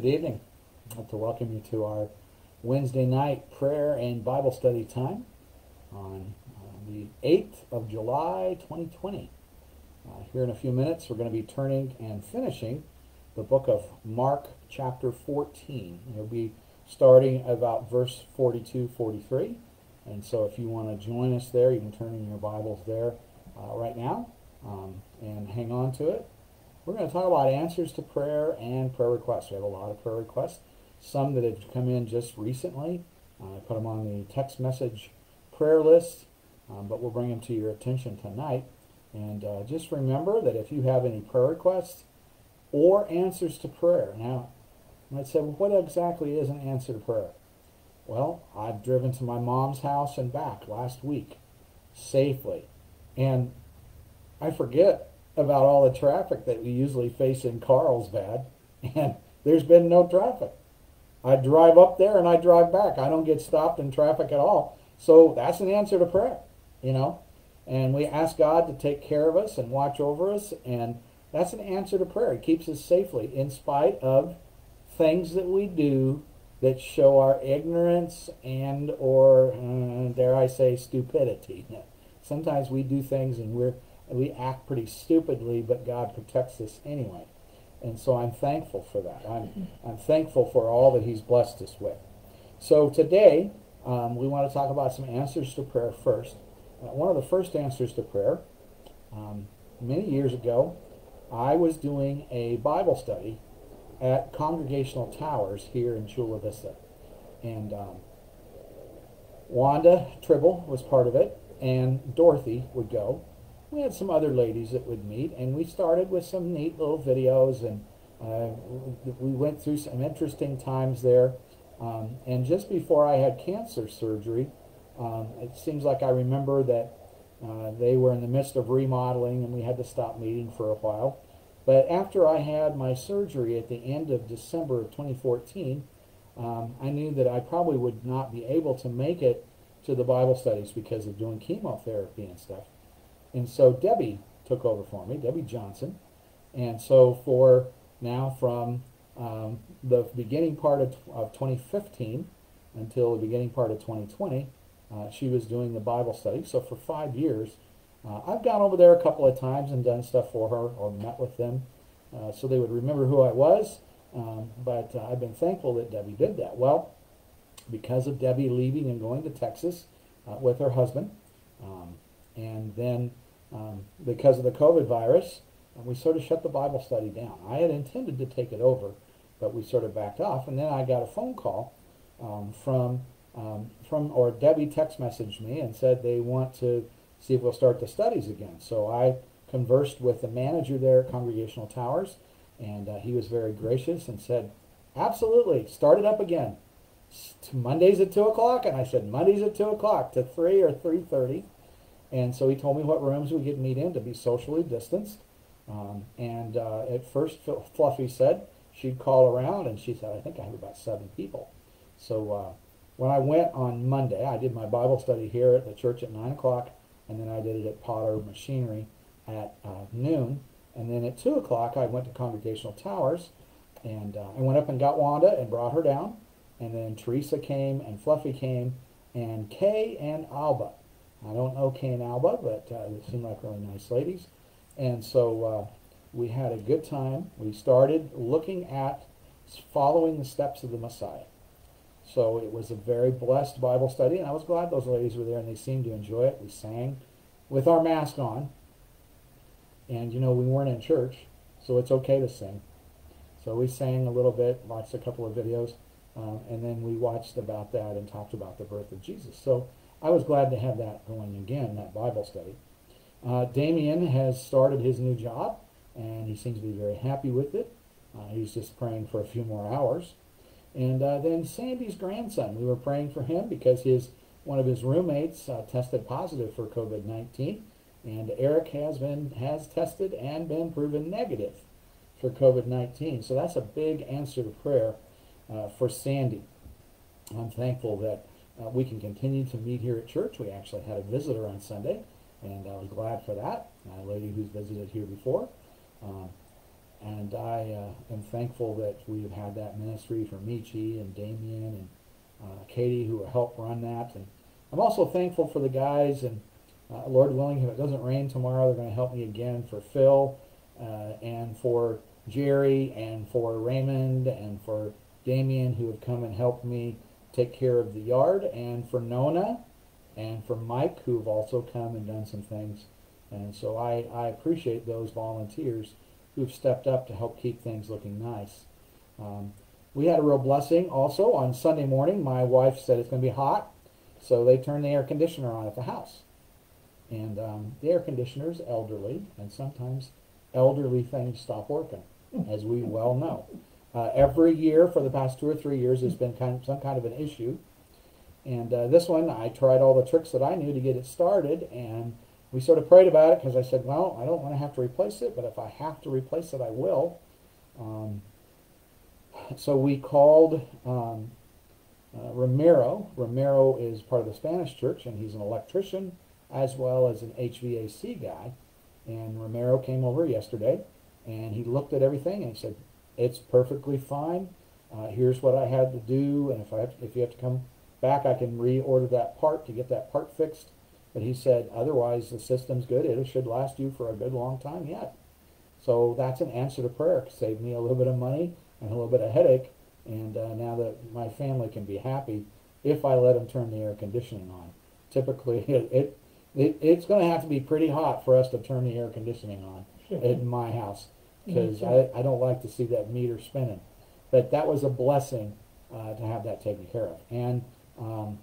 Good evening. I'd like to welcome you to our Wednesday night prayer and Bible study time on uh, the 8th of July 2020. Uh, here in a few minutes, we're going to be turning and finishing the book of Mark, chapter 14. We'll be starting about verse 42 43. And so, if you want to join us there, you can turn in your Bibles there uh, right now um, and hang on to it. We're going to talk about answers to prayer and prayer requests. We have a lot of prayer requests, some that have come in just recently. Uh, I put them on the text message prayer list, um, but we'll bring them to your attention tonight. And uh, just remember that if you have any prayer requests or answers to prayer, now, you might say, well, what exactly is an answer to prayer? Well, I've driven to my mom's house and back last week safely. And I forget about all the traffic that we usually face in Carlsbad, and there's been no traffic. I drive up there and I drive back. I don't get stopped in traffic at all. So that's an answer to prayer, you know. And we ask God to take care of us and watch over us, and that's an answer to prayer. He keeps us safely in spite of things that we do that show our ignorance and or uh, dare I say stupidity. Sometimes we do things and we're we act pretty stupidly, but God protects us anyway. And so I'm thankful for that. I'm, I'm thankful for all that He's blessed us with. So today, um, we want to talk about some answers to prayer first. Uh, one of the first answers to prayer, um, many years ago, I was doing a Bible study at Congregational Towers here in Chula Vista. And um, Wanda Tribble was part of it, and Dorothy would go we had some other ladies that would meet, and we started with some neat little videos, and uh, we went through some interesting times there. Um, and just before I had cancer surgery, um, it seems like I remember that uh, they were in the midst of remodeling, and we had to stop meeting for a while. But after I had my surgery at the end of December of 2014, um, I knew that I probably would not be able to make it to the Bible studies because of doing chemotherapy and stuff. And so Debbie took over for me, Debbie Johnson. And so for now, from um, the beginning part of, of 2015 until the beginning part of 2020, uh, she was doing the Bible study. So for five years, uh, I've gone over there a couple of times and done stuff for her or met with them uh, so they would remember who I was. Um, but uh, I've been thankful that Debbie did that. Well, because of Debbie leaving and going to Texas uh, with her husband, um, and then um, because of the COVID virus, we sort of shut the Bible study down. I had intended to take it over, but we sort of backed off. And then I got a phone call um, from um, from or Debbie text messaged me and said they want to see if we'll start the studies again. So I conversed with the manager there at Congregational Towers, and uh, he was very gracious and said, "Absolutely, start it up again." Mondays at two o'clock, and I said Mondays at two o'clock to three or three thirty and so he told me what rooms we could meet in to be socially distanced. Um, and uh, at first, Fluffy said she'd call around, and she said, I think I have about seven people. So uh, when I went on Monday, I did my Bible study here at the church at 9 o'clock, and then I did it at Potter Machinery at uh, noon. And then at 2 o'clock, I went to Congregational Towers, and uh, I went up and got Wanda and brought her down. And then Teresa came, and Fluffy came, and Kay and Alba. I don't know Kay and Alba, but uh, they seem like really nice ladies. And so uh, we had a good time. We started looking at following the steps of the Messiah. So it was a very blessed Bible study, and I was glad those ladies were there and they seemed to enjoy it. We sang with our mask on. And, you know, we weren't in church, so it's okay to sing. So we sang a little bit, watched a couple of videos, um, and then we watched about that and talked about the birth of Jesus. So I was glad to have that going again, that Bible study. Uh, Damien has started his new job, and he seems to be very happy with it. Uh, he's just praying for a few more hours. And uh, then Sandy's grandson, we were praying for him because his one of his roommates uh, tested positive for COVID-19, and Eric has been has tested and been proven negative for COVID-19. So that's a big answer to prayer uh, for Sandy. I'm thankful that uh, we can continue to meet here at church. We actually had a visitor on Sunday, and I was glad for that, a lady who's visited here before. Uh, and I uh, am thankful that we've had that ministry for Michi and Damien and uh, Katie who help run that. And I'm also thankful for the guys and uh, Lord willing, if it doesn't rain tomorrow, they're going to help me again for Phil uh, and for Jerry and for Raymond and for Damien who have come and helped me take care of the yard and for Nona and for Mike who have also come and done some things. And so I, I appreciate those volunteers who've stepped up to help keep things looking nice. Um, we had a real blessing also on Sunday morning. My wife said it's going to be hot, so they turned the air conditioner on at the house. And um, the air conditioner is elderly, and sometimes elderly things stop working, as we well know. Uh, every year for the past two or three years, there's been kind of, some kind of an issue. And uh, this one, I tried all the tricks that I knew to get it started, and we sort of prayed about it because I said, well, I don't want to have to replace it, but if I have to replace it, I will. Um, so we called um, uh, Ramiro. Ramiro is part of the Spanish church, and he's an electrician as well as an HVAC guy. And Ramiro came over yesterday, and he looked at everything and he said, "It's perfectly fine. Uh, here's what I had to do, and if I have to, if you have to come back, I can reorder that part to get that part fixed." But he said, otherwise the system's good. It should last you for a good long time yet. So that's an answer to prayer. Saved me a little bit of money and a little bit of headache. And uh, now that my family can be happy if I let them turn the air conditioning on. Typically, it, it, it it's going to have to be pretty hot for us to turn the air conditioning on in my house because I, I don't like to see that meter spinning. But that was a blessing uh, to have that taken care of. And um,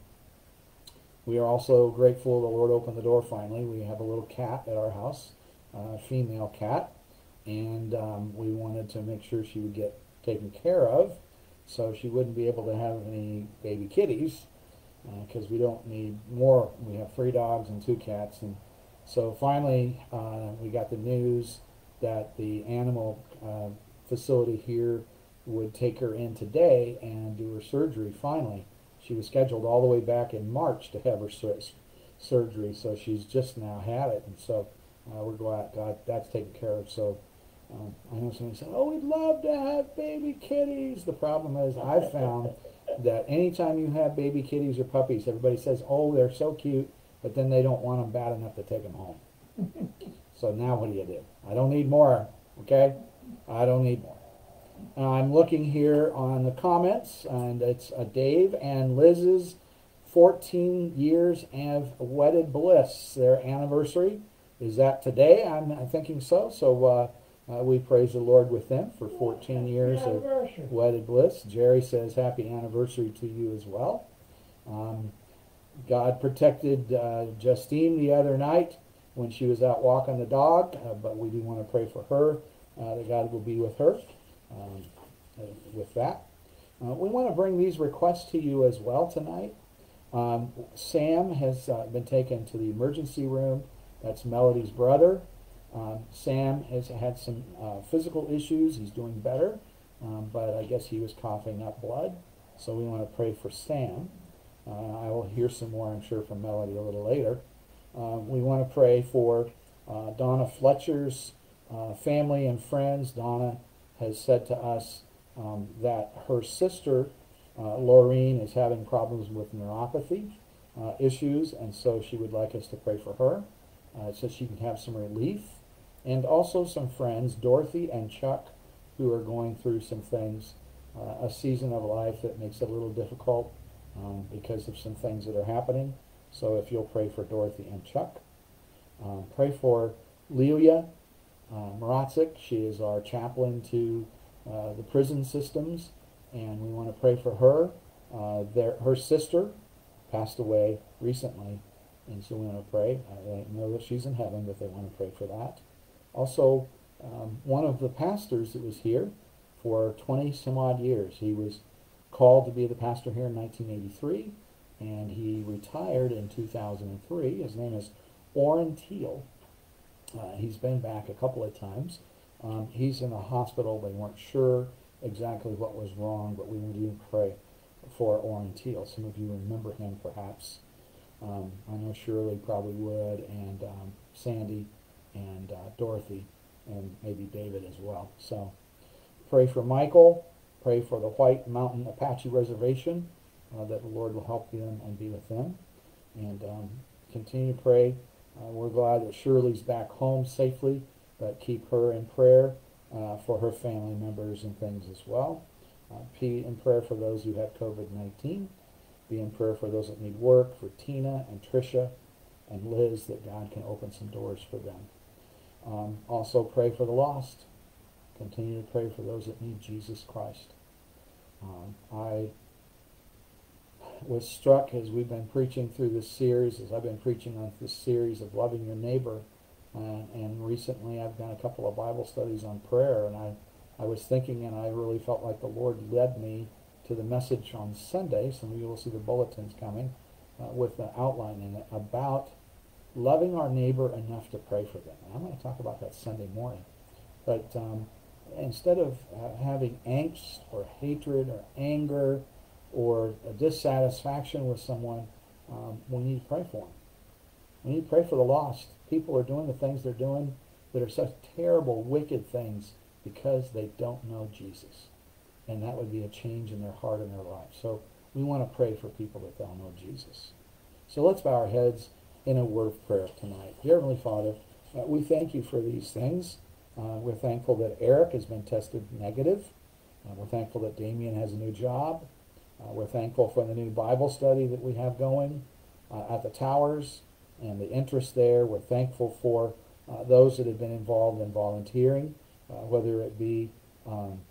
we are also grateful the Lord opened the door finally. We have a little cat at our house, a female cat, and um, we wanted to make sure she would get taken care of so she wouldn't be able to have any baby kitties because uh, we don't need more. We have three dogs and two cats. And so finally, uh, we got the news that the animal uh, facility here would take her in today and do her surgery finally. She was scheduled all the way back in March to have her sur surgery, so she's just now had it. And so uh, we're glad God that's taken care of. So um, I know somebody said, "Oh, we'd love to have baby kitties." The problem is, I've found that anytime you have baby kitties or puppies, everybody says, "Oh, they're so cute," but then they don't want them bad enough to take them home. so now what do you do? I don't need more. Okay, I don't need more. I'm looking here on the comments, and it's uh, Dave and Liz's 14 years of wedded bliss. Their anniversary is that today? I'm, I'm thinking so. So uh, uh, we praise the Lord with them for 14 years of wedded bliss. Jerry says happy anniversary to you as well. Um, God protected uh, Justine the other night when she was out walking the dog, uh, but we do want to pray for her, uh, that God will be with her um, uh, with that. Uh, we want to bring these requests to you as well tonight. Um, Sam has been taken to the emergency room. That's Melody's brother. Um, Sam has had some uh, physical issues. He's doing better, um, but I guess he was coughing up blood. So we want to pray for Sam. Uh, I will hear some more, I'm sure, from Melody a little later. Um, we want to pray for uh, Donna Fletcher's uh, family and friends. Donna has said to us um, that her sister, uh, Laureen, is having problems with neuropathy uh, issues, and so she would like us to pray for her so she can have some relief and also some friends, Dorothy and Chuck, who are going through some things, uh, a season of life that makes it a little difficult um, because of some things that are happening. So if you'll pray for Dorothy and Chuck. Um, pray for Lelia uh, She is our chaplain to uh, the prison systems, and we want to pray for her. Uh, their, her sister passed away recently, and so we want to pray. I know that she's in heaven, but they want to pray for that. Also, um, one of the pastors that was here for 20 some odd years. He was called to be the pastor here in 1983, and he retired in 2003. His name is Orrin Teal. Uh, he's been back a couple of times. Um, he's in the hospital. They weren't sure exactly what was wrong, but we do pray for Orrin Teal. Some of you remember him, perhaps. Um, I know Shirley probably would, and um, Sandy and uh, Dorothy. and maybe David as well. So pray for Michael. Pray for the White Mountain Apache Reservation uh, that the Lord will help them and be with them. And um, continue to pray. Uh, we're glad that Shirley's back home safely, but keep her in prayer uh, for her family members and things as well. Uh, be in prayer for those who have COVID 19. Be in prayer for those that need work, for Tina and Tricia and Liz, that God can open some doors for them. Um, also, pray for the lost. Continue to pray for those that need Jesus Christ. Um, I was struck as we've been preaching through this series, as I've been preaching on this series of loving your neighbor. Uh, and recently I've done a couple of Bible studies on prayer, and I, I was thinking, and I really felt like the Lord led me to the message on Sunday. Some of you will see the bulletins coming uh, with the outline in it about loving our neighbor enough to pray for them. And I'm going to talk about that Sunday morning. But um, instead of uh, having angst or hatred or anger or a dissatisfaction with someone, um, we need to pray for them. We need to pray for the lost. People are doing the things they're doing that are such terrible, wicked things because they don't know Jesus. And that would be a change in their heart and their life. So we want to pray for people that don't know Jesus. So let's bow our heads in a word of prayer tonight. Dear Heavenly Father, uh, we thank you for these things. Uh, we're thankful that Eric has been tested negative. Uh, we're thankful that Damien has a new job. Uh, we're thankful for the new Bible study that we have going uh, at the Towers and the interest there. We're thankful for uh, those that have been involved in volunteering, whether it be um,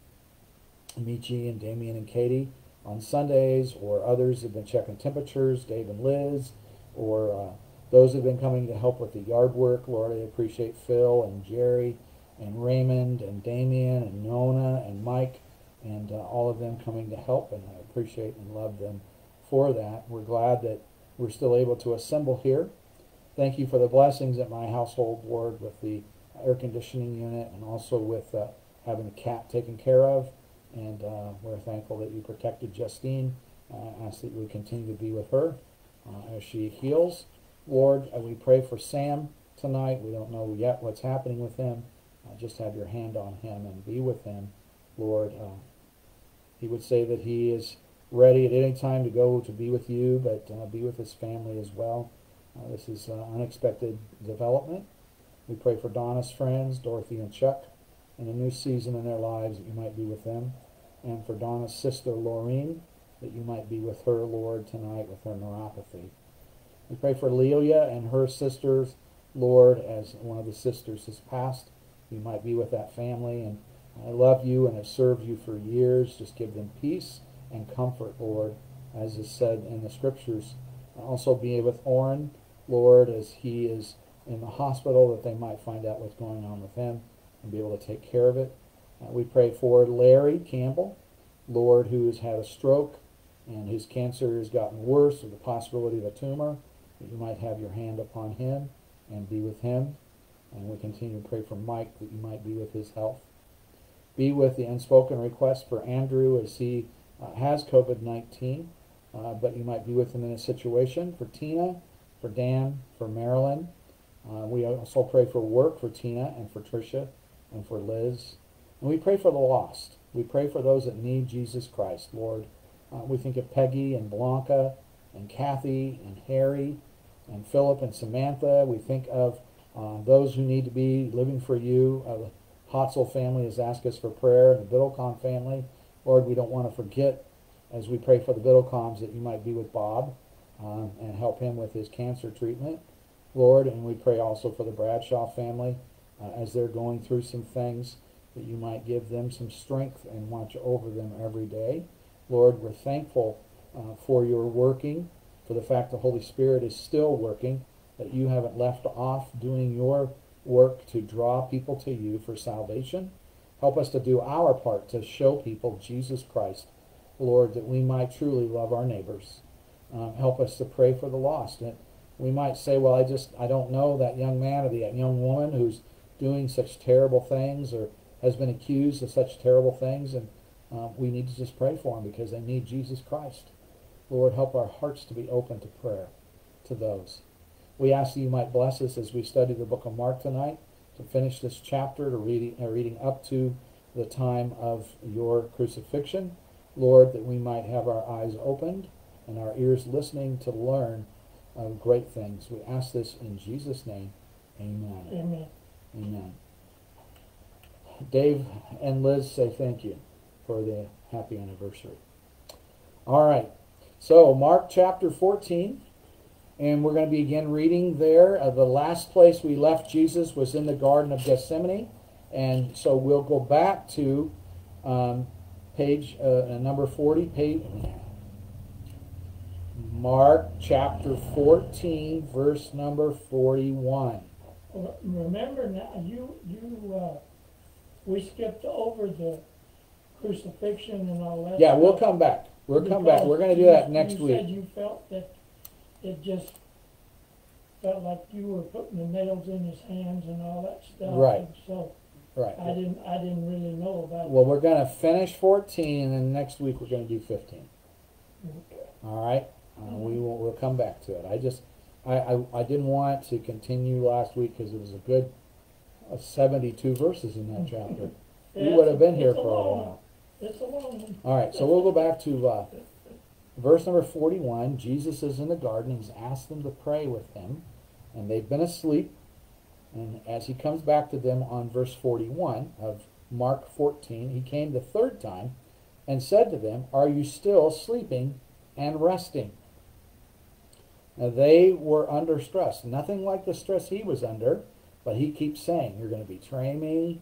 Michi and Damien and Katie on Sundays, or others have been checking temperatures, Dave and Liz, or those have been coming to help with the yard work. Lord, I appreciate Phil and Jerry and Raymond and Damien and Nona and Mike and uh, all of them coming to help, and I appreciate and love them for that. We're glad that we're still able to assemble here. Thank you for the blessings at my household, Lord, with the air conditioning unit and also with uh, having the cat taken care of. And uh, we're thankful that you protected Justine. I ask that you would continue to be with her uh, as she heals. Lord, uh, we pray for Sam tonight. We don't know yet what's happening with him. Uh, just have your hand on him and be with him, Lord. He would say that he is ready at any time to go to be with you, but uh, be with his family as well. Uh, this is uh, unexpected development. We pray for Donna's friends, Dorothy and Chuck, in a new season in their lives that you might be with them. And for Donna's sister, Laureen, that you might be with her, Lord, tonight with her neuropathy. We pray for Lelia and her sisters, Lord, as one of the sisters has passed. You might be with that family. And I love you and have served you for years. Just give them peace and comfort, Lord, as is said in the scriptures. Also be with Orrin, Lord, as he is in the hospital, that they might find out what's going on with him and be able to take care of it. Uh, we pray for Larry Campbell, Lord, who has had a stroke and his cancer has gotten worse with the possibility of a tumor that you might have your hand upon him and be with him. And we continue to pray for Mike that you might be with his health. Be with the unspoken request for Andrew as he uh, has COVID 19, uh, but you might be with him in a situation. For Tina, for Dan, for Marilyn. Uh, we also pray for work for Tina and for Tricia and for Liz. And we pray for the lost. We pray for those that need Jesus Christ, Lord. Uh, we think of Peggy and Blanca and Kathy and Harry and Philip and Samantha. We think of uh, those who need to be living for you. Hotzel family has asked us for prayer, the Biddlecom family. Lord, we don't want to forget as we pray for the Biddlecoms that you might be with Bob um, and help him with his cancer treatment, Lord. And we pray also for the Bradshaw family uh, as they're going through some things that you might give them some strength and watch over them every day. Lord, we're thankful uh, for your working for the fact the Holy Spirit is still working, that you haven't left off doing your work to draw people to you for salvation. Help us to do our part to show people Jesus Christ, Lord, that we might truly love our neighbors. Um, help us to pray for the lost. And we might say, well, I just, I don't know that young man or that young woman who's doing such terrible things or has been accused of such terrible things. And uh, we need to just pray for them because they need Jesus Christ. Lord, help our hearts to be open to prayer to those. We ask that you might bless us as we study the book of Mark tonight. to finish this chapter, to reading, uh, reading up to the time of your crucifixion. Lord, that we might have our eyes opened and our ears listening to learn uh, great things. We ask this in Jesus' name. Amen. Amen. Amen. Dave and Liz say thank you for the happy anniversary. All right. So, Mark chapter 14, and we're going to begin reading there. Uh, the last place we left Jesus was in the Garden of Gethsemane, and so we'll go back to um, page uh, number 40, page, Mark chapter 14, verse number 41. Remember now, you, you, uh, we skipped over the crucifixion and all that. Yeah, we'll come back. We'll come back. We're going to do that next You said week. you felt that it just felt like you were putting the nails in his hands and all that stuff. Right. and So Right. I didn't, I didn't really know about it. Well, we're going to finish 14, and then next week we're going to do 15. Okay. All right? Uh, we will we'll come back to it. I just I, I, I didn't want to continue last week because it was a good uh, 72 verses in that chapter. yeah, We would have been here a for a while. one. It's a long one. All right, so we'll go back to uh, verse number 41. Jesus is in the garden. He's asked them to pray with him, and they've been asleep. And as he comes back to them on verse 41 of Mark 14, he came the third time and said to them, Are you still sleeping and resting? Now they were under stress. Nothing like the stress he was under, but he keeps saying, You're going to betray me.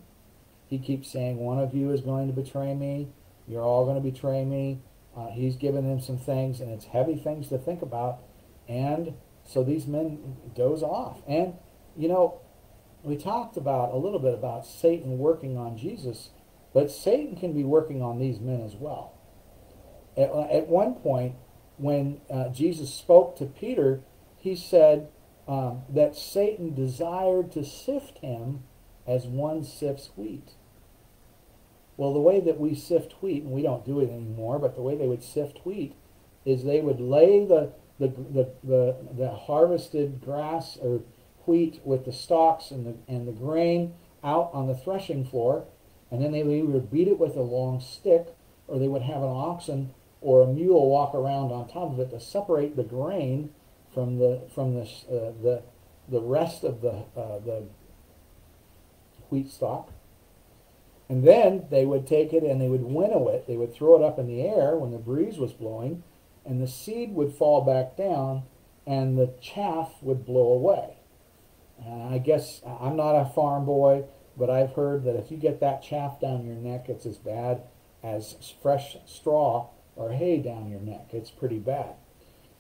He keeps saying, One of you is going to betray me. You're all going to betray me. Uh, he's given them some things, and it's heavy things to think about. And so these men doze off. And, you know, we talked about a little bit about Satan working on Jesus, but Satan can be working on these men as well. At, at one point, when uh, Jesus spoke to Peter, he said um, that Satan desired to sift him as one sifts wheat. Well, the way that we sift wheat, and we don't do it anymore, but the way they would sift wheat is they would lay the the the, the, the harvested grass or wheat with the stalks and the and the grain out on the threshing floor, and then they would beat it with a long stick, or they would have an oxen or a mule walk around on top of it to separate the grain from the from the uh, the the rest of the uh, the wheat stalk. And then they would take it and they would winnow it. They would throw it up in the air when the breeze was blowing, and the seed would fall back down, and the chaff would blow away. And I guess I'm not a farm boy, but I've heard that if you get that chaff down your neck, it's as bad as fresh straw or hay down your neck. It's pretty bad.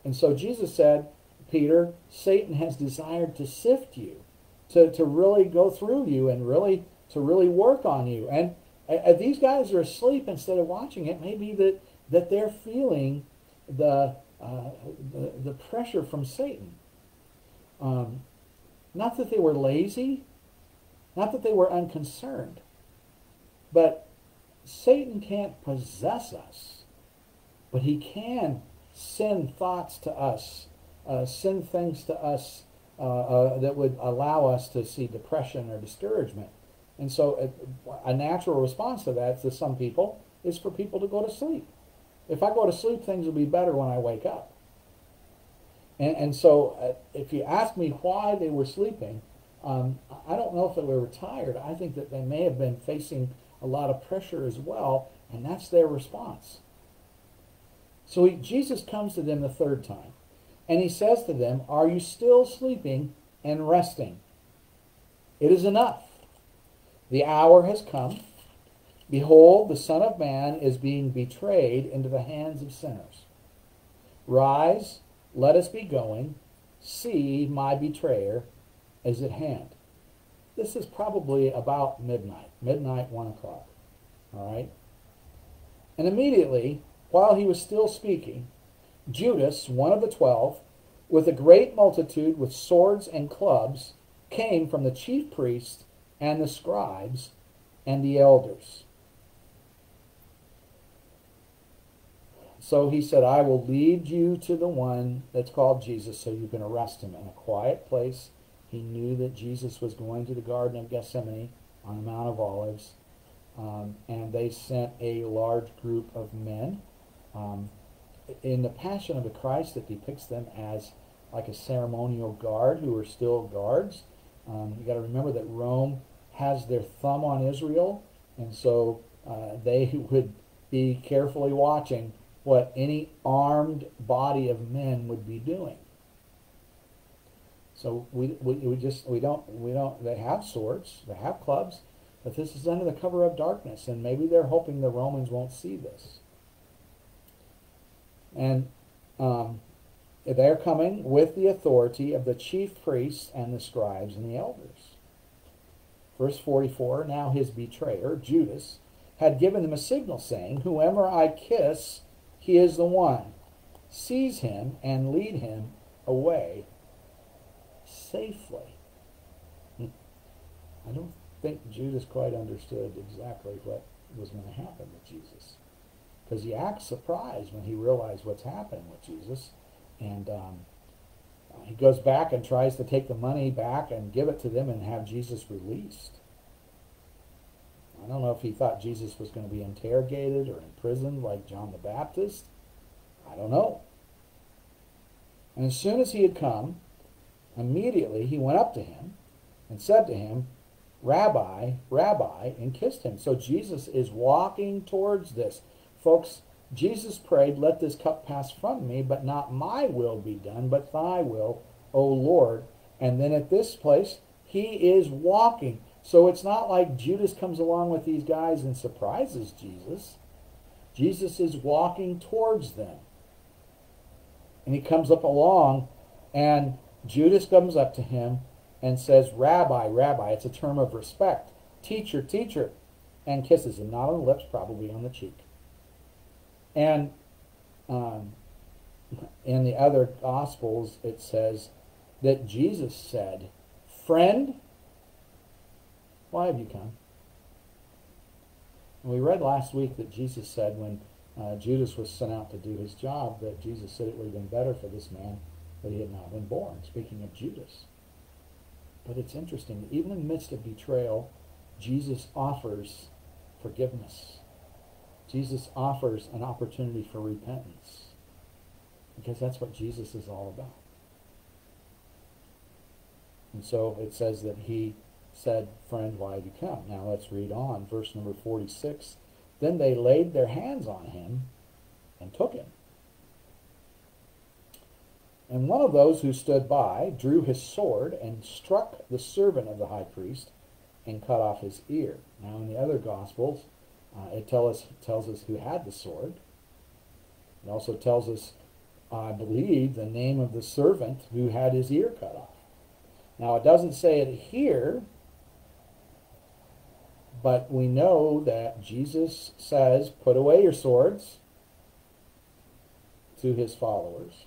And so Jesus said, Peter, Satan has desired to sift you, to, to really go through you and really to really work on you. And uh, these guys are asleep instead of watching it. Maybe that, that they're feeling the, uh, the, the pressure from Satan. Um, not that they were lazy, not that they were unconcerned, but Satan can't possess us, but he can send thoughts to us, uh, send things to us uh, uh, that would allow us to see depression or discouragement. And so a, a natural response to that to some people is for people to go to sleep. If I go to sleep, things will be better when I wake up. And, and so uh, if you ask me why they were sleeping, um, I don't know if they were tired. I think that they may have been facing a lot of pressure as well, and that's their response. So he, Jesus comes to them the third time, and he says to them, Are you still sleeping and resting? It is enough. The hour has come. Behold, the Son of Man is being betrayed into the hands of sinners. Rise, let us be going. See, my betrayer is at hand. This is probably about midnight, midnight, one o'clock. All right? And immediately, while he was still speaking, Judas, one of the twelve, with a great multitude with swords and clubs, came from the chief priests and the scribes and the elders. So he said, I will lead you to the one that's called Jesus so you can arrest him in a quiet place. He knew that Jesus was going to the Garden of Gethsemane on the Mount of Olives, um, and they sent a large group of men. Um, in the Passion of the Christ, it depicts them as like a ceremonial guard who are still guards. Um, you got to remember that Rome has their thumb on Israel, and so uh, they would be carefully watching what any armed body of men would be doing. So we, we, we just we don't we don't they have swords they have clubs, but this is under the cover of darkness, and maybe they're hoping the Romans won't see this. And um, they're coming with the authority of the chief priests and the scribes and the elders. Verse 44 Now his betrayer, Judas, had given them a signal, saying, Whoever I kiss, he is the one. Seize him and lead him away safely. Hmm. I don't think Judas quite understood exactly what was going to happen with Jesus. Because he acts surprised when he realized what's happening with Jesus. And um, he goes back and tries to take the money back and give it to them and have Jesus released. I don't know if he thought Jesus was going to be interrogated or imprisoned like John the Baptist. I don't know. And as soon as he had come, immediately he went up to him and said to him, Rabbi, Rabbi, and kissed him. So Jesus is walking towards this. Folks, Jesus prayed, Let this cup pass from me, but not my will be done, but thy will, O Lord. And then at this place, he is walking. So it's not like Judas comes along with these guys and surprises Jesus. Jesus is walking towards them. And he comes up along, and Judas comes up to him and says, Rabbi, Rabbi. It's a term of respect. Teacher, teacher. And kisses him, not on the lips, probably on the cheek. And um, in the other Gospels, it says that Jesus said, Friend, why have you come? And we read last week that Jesus said when uh, Judas was sent out to do his job, that Jesus said it would have been better for this man that he had not been born, speaking of Judas. But it's interesting, even in the midst of betrayal, Jesus offers forgiveness. Jesus offers an opportunity for repentance because that's what Jesus is all about. And so it says that he said, Friend, why have you come? Now let's read on. Verse number 46. Then they laid their hands on him and took him. And one of those who stood by drew his sword and struck the servant of the high priest and cut off his ear. Now, in the other Gospels, uh, it tell us, tells us who had the sword. It also tells us, I believe, the name of the servant who had his ear cut off. Now, it doesn't say it here, but we know that Jesus says, Put away your swords to his followers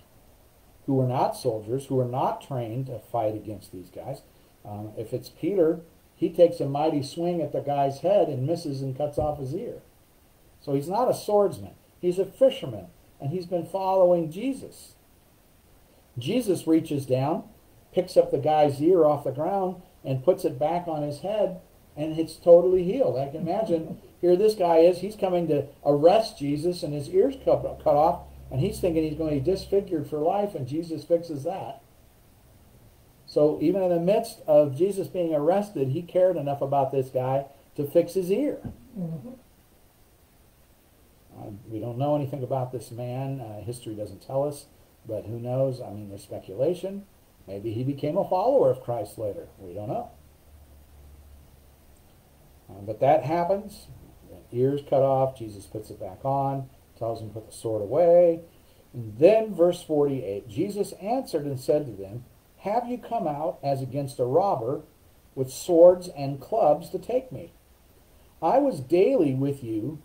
who were not soldiers, who were not trained to fight against these guys. Um, if it's Peter, he takes a mighty swing at the guy's head and misses and cuts off his ear. So he's not a swordsman. He's a fisherman, and he's been following Jesus. Jesus reaches down, picks up the guy's ear off the ground, and puts it back on his head, and it's totally healed. I can imagine here this guy is, he's coming to arrest Jesus, and his ear's cut, cut off, and he's thinking he's going to be disfigured for life, and Jesus fixes that. So even in the midst of Jesus being arrested, he cared enough about this guy to fix his ear. Mm-hmm. Uh, we don't know anything about this man. Uh, history doesn't tell us, but who knows? I mean, there's speculation. Maybe he became a follower of Christ later. We don't know. Uh, but that happens. The ears cut off. Jesus puts it back on, tells him to put the sword away. And then, verse 48 Jesus answered and said to them, have you come out as against a robber with swords and clubs to take me? I was daily with you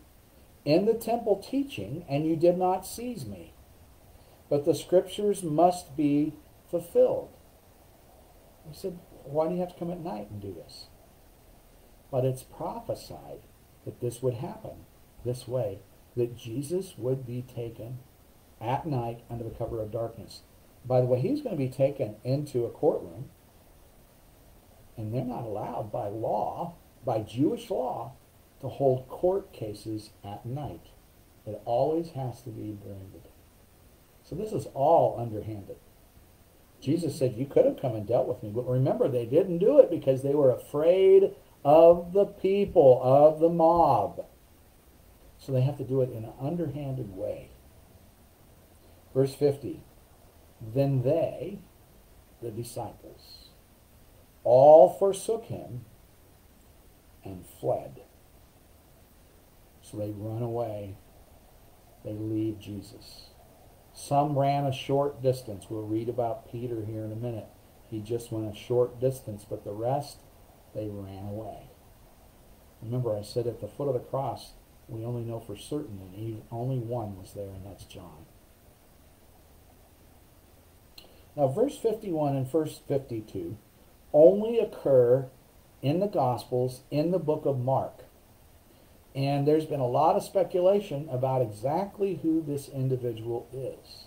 in the temple teaching, and you did not seize me. But the scriptures must be fulfilled. He said, Why do you have to come at night and do this? But it's prophesied that this would happen this way, that Jesus would be taken at night under the cover of darkness. By the way, he's going to be taken into a courtroom And they're not allowed by law, by Jewish law, to hold court cases at night. It always has to be during the day. So this is all underhanded. Jesus said, You could have come and dealt with me. But remember, they didn't do it because they were afraid of the people, of the mob. So they have to do it in an underhanded way. Verse 50 Then they, the disciples, all forsook him and fled. So they run away. They leave Jesus. Some ran a short distance. We'll read about Peter here in a minute. He just went a short distance, but the rest, they ran away. Remember, I said at the foot of the cross, we only know for certain that only one was there, and that's John. Now, verse 51 and verse 52 only occur in the Gospels in the book of Mark. And there's been a lot of speculation about exactly who this individual is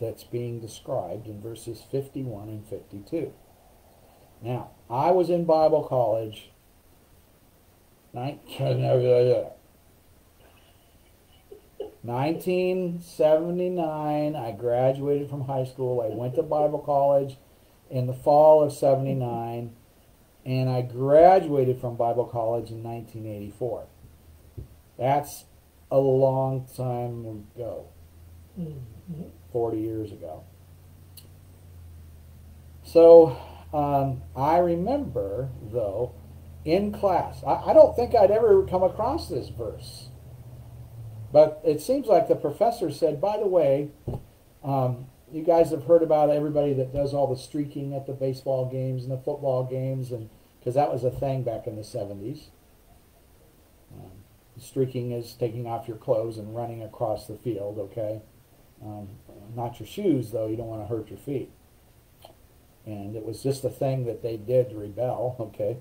that's being described in verses 51 and 52. Now, I was in Bible college 1979. I graduated from high school. I went to Bible college in the fall of 79, and I graduated from Bible college in 1984. That's a long time ago, Mhm. 40 years ago. So um, I remember, though, in class, I, I don't think I'd ever come across this verse. But it seems like the professor said, by the way, um, you guys have heard about everybody that does all the streaking at the baseball games and the football games, and because that was a thing back in the 70s. Um, streaking is taking off your clothes and running across the field, okay? Um, not your shoes, though, you don't want to hurt your feet. And it was just a thing that they did to rebel, okay?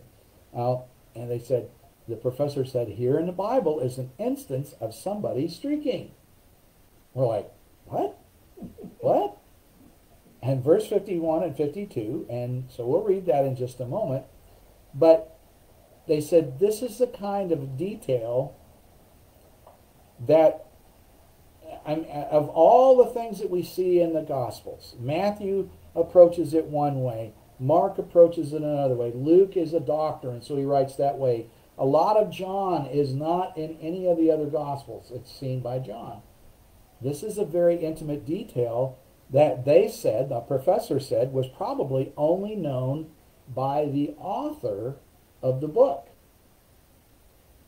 Uh, and they said, the professor said, here in the Bible is an instance of somebody streaking. We're like, what? what? And verse 51 and 52, and so we'll read that in just a moment. But they said this is the kind of detail that I'm, of all the things that we see in the Gospels, Matthew approaches it one way, Mark approaches it another way, Luke is a doctor, and so he writes that way. A lot of John is not in any of the other Gospels. It's seen by John. This is a very intimate detail that they said, the professor said, was probably only known by the author of the book,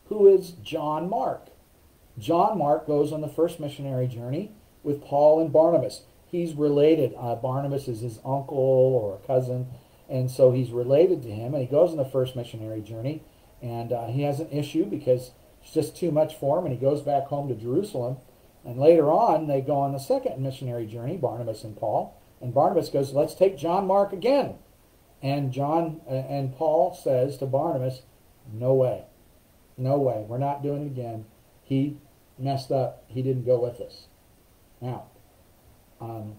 who is John Mark. John Mark goes on the first missionary journey with Paul and Barnabas. He's related. Uh, Barnabas is his uncle or a cousin, and so he's related to him. And he goes on the first missionary journey, and uh, he has an issue because it's just too much for him, and he goes back home to Jerusalem. And later on, they go on the second missionary journey, Barnabas and Paul. And Barnabas goes, "Let's take John Mark again." And John uh, and Paul says to Barnabas, "No way, no way. We're not doing it again. He messed up. He didn't go with us." Now, um,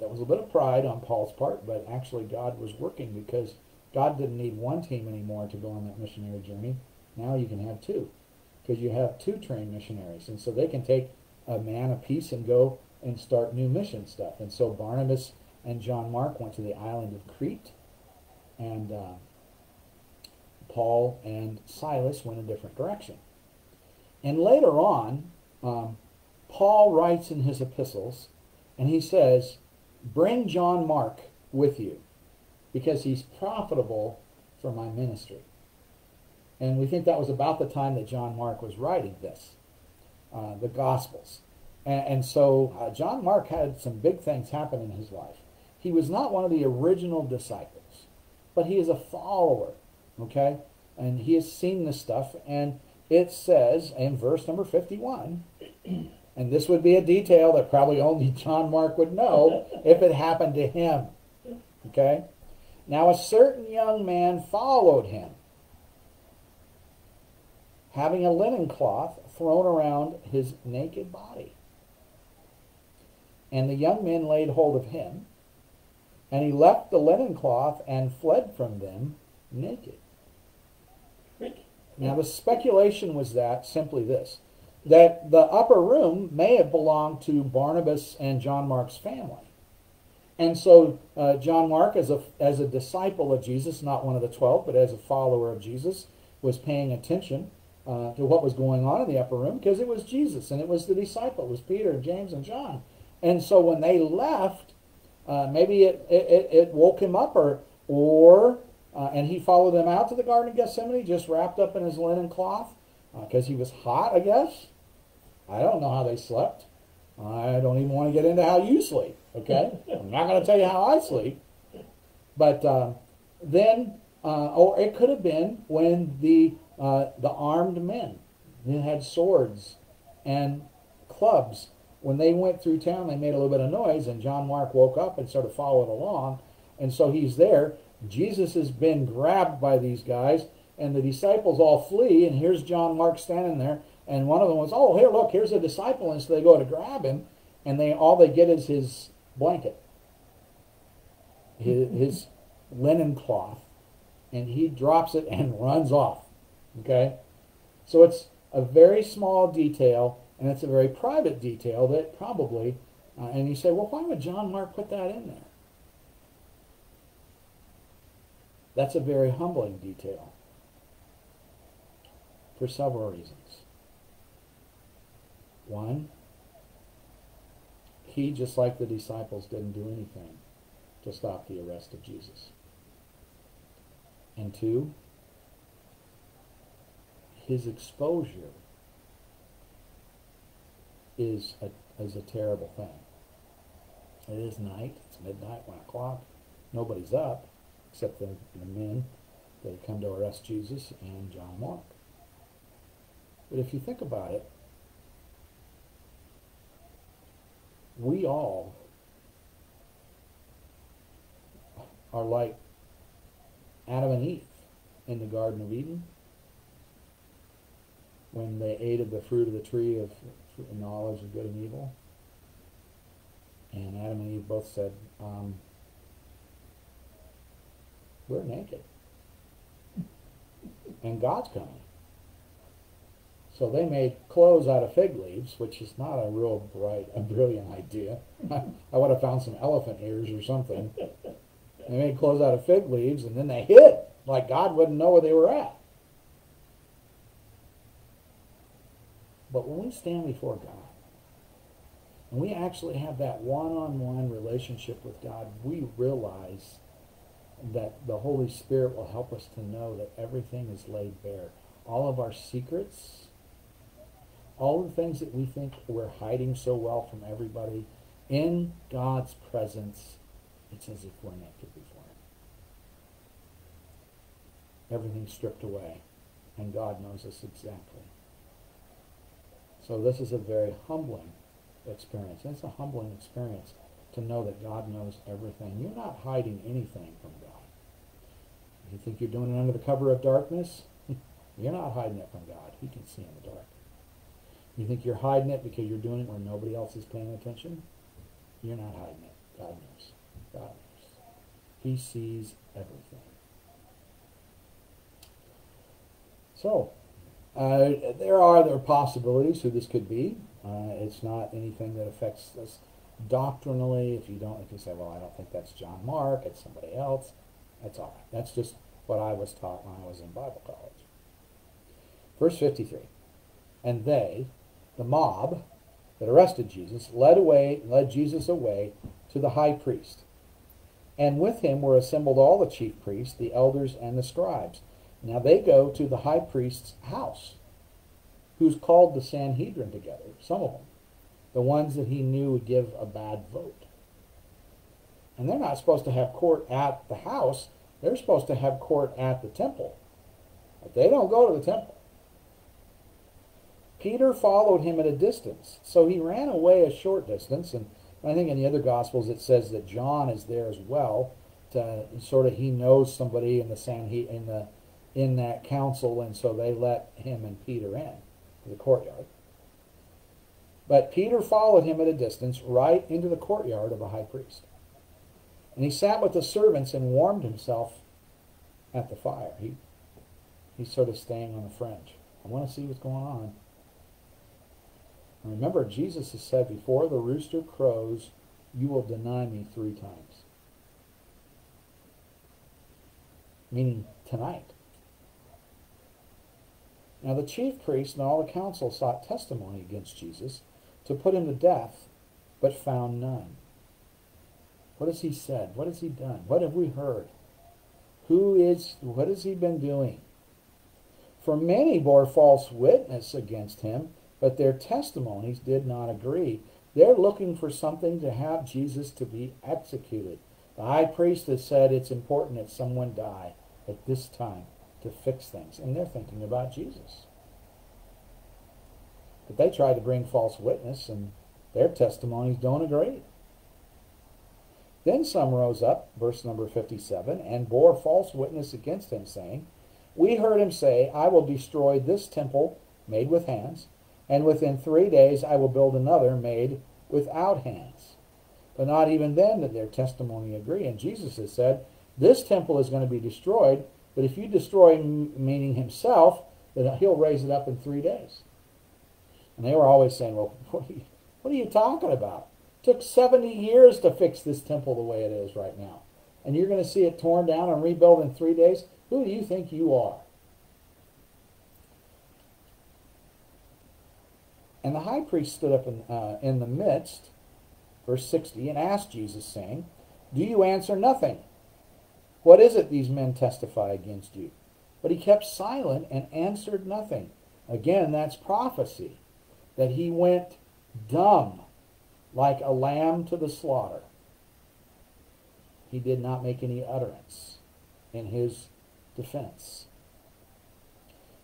that was a bit of pride on Paul's part, but actually God was working because God didn't need one team anymore to go on that missionary journey. Now you can have two, because you have two trained missionaries, and so they can take a man apiece and go and start new mission stuff. And so Barnabas and John Mark went to the island of Crete, and uh, Paul and Silas went a different direction. And later on, um, Paul writes in his epistles, and he says, Bring John Mark with you, because he's profitable for my ministry. And we think that was about the time that John Mark was writing this, uh, the Gospels. And, and so uh, John Mark had some big things happen in his life. He was not one of the original disciples, but he is a follower, okay? And he has seen this stuff, and it says in verse number 51, and this would be a detail that probably only John Mark would know if it happened to him, okay? Now a certain young man followed him, having a linen cloth thrown around his naked body. And the young men laid hold of him, and he left the linen cloth and fled from them, naked. Now, the speculation was that simply this that the upper room may have belonged to Barnabas and John Mark's family. And so, uh, John Mark, as a, as a disciple of Jesus, not one of the twelve, but as a follower of Jesus, was paying attention uh, to what was going on in the upper room because it was Jesus and it was the disciple, it was Peter, James, and John. And so, when they left, uh, maybe it, it, it woke him up, or, or uh, and he followed them out to the Garden of Gethsemane, just wrapped up in his linen cloth because he was hot, I guess. I don't know how they slept. I don't even want to get into how you sleep. Okay, I'm not going to tell you how I sleep. But uh, then, uh, or it could have been when the uh, the armed men who had swords and clubs when they went through town, they made a little bit of noise, and John Mark woke up and sort of followed along, and so he's there. Jesus has been grabbed by these guys, and the disciples all flee, and here's John Mark standing there, and one of them was, "Oh, here, look, here's a disciple," and so they go to grab him, and they all they get is his blanket, his, his linen cloth, and he drops it and runs off. Okay, so it's a very small detail, and it's a very private detail that probably, uh, and you say, well, why would John Mark put that in there? That's a very humbling detail for several reasons. One, he, just like the disciples, didn't do anything to stop the arrest of Jesus. And two, his exposure is a, is a terrible thing. It is night, it's midnight, one o'clock, nobody's up except the, the men that had come to arrest Jesus and John Mark. But if you think about it, we all are like Adam and Eve in the Garden of Eden when they ate of the fruit of the tree of knowledge of good and evil. And Adam and Eve both said, um, We're naked. And God's coming. So they made clothes out of fig leaves, which is not a real bright, a brilliant idea. I would have found some elephant ears or something. They made clothes out of fig leaves, and then they hid, like God wouldn't know where they were at. But when we stand before God, and we actually have that one-on-one relationship with God, we realize that the Holy Spirit will help us to know that everything is laid bare. All of our secrets, all the things that we think we're hiding so well from everybody, in God's presence, it's as if we're naked before Him. Everything's stripped away, and God knows us exactly. So this is a very humbling experience. It's a humbling experience to know that God knows everything. You're not hiding anything from God. You think you're doing it under the cover of darkness? you're not hiding it from God. He can see in the dark. You think you're hiding it because you're doing it where nobody else is paying attention? You're not hiding it. God knows. God knows. He sees everything. So, uh, there are other possibilities who this could be. Uh, it's not anything that affects us doctrinally. If you don't, if you say, well, I don't think that's John Mark, it's somebody else, that's all right. That's just what I was taught when I was in Bible college. Verse 53. And they, the mob that arrested Jesus, led away, led Jesus away to the high priest. And with him were assembled all the chief priests, the elders, and the scribes. Now they go to the high priest's house, who's called the Sanhedrin together, some of them, the ones that he knew would give a bad vote. And they're not supposed to have court at the house, they're supposed to have court at the temple. But they don't go to the temple. Peter followed him at a distance. So he ran away a short distance, and I think in the other Gospels it says that John is there as well. To sort of he knows somebody in the Sanhe- in the in that council, and so they let him and Peter in to the courtyard. But Peter followed him at a distance, right into the courtyard of the high priest. And he sat with the servants and warmed himself at the fire. He he's sort of staying on the fringe. I want to see what's going on. And remember, Jesus has said, before the rooster crows, you will deny me three times. Meaning tonight. Now the chief priests and all the council sought testimony against Jesus to put him to death, but found none. What has he said? What has he done? What have we heard? Who is, what has he been doing? For many bore false witness against him, but their testimonies did not agree. They're looking for something to have Jesus to be executed. The high priest has said it's important that someone die at this time to fix things. And they're thinking about Jesus. But they try to bring false witness, and their testimonies don't agree. Then some rose up, verse number 57, and bore false witness against him, saying, We heard him say, I will destroy this temple made with hands, and within three days I will build another made without hands. But not even then did their testimony agree. And Jesus has said, This temple is going to be destroyed, but if you destroy, meaning himself, then he'll raise it up in three days. And they were always saying, Well, what are you, what are you talking about? It took 70 years to fix this temple the way it is right now. And you're going to see it torn down and rebuilt in three days? Who do you think you are? And the high priest stood up in, uh, in the midst, verse 60, and asked Jesus, saying, Do you answer nothing? What is it these men testify against you? But he kept silent and answered nothing. Again, that's prophecy, that he went dumb like a lamb to the slaughter. He did not make any utterance in his defense.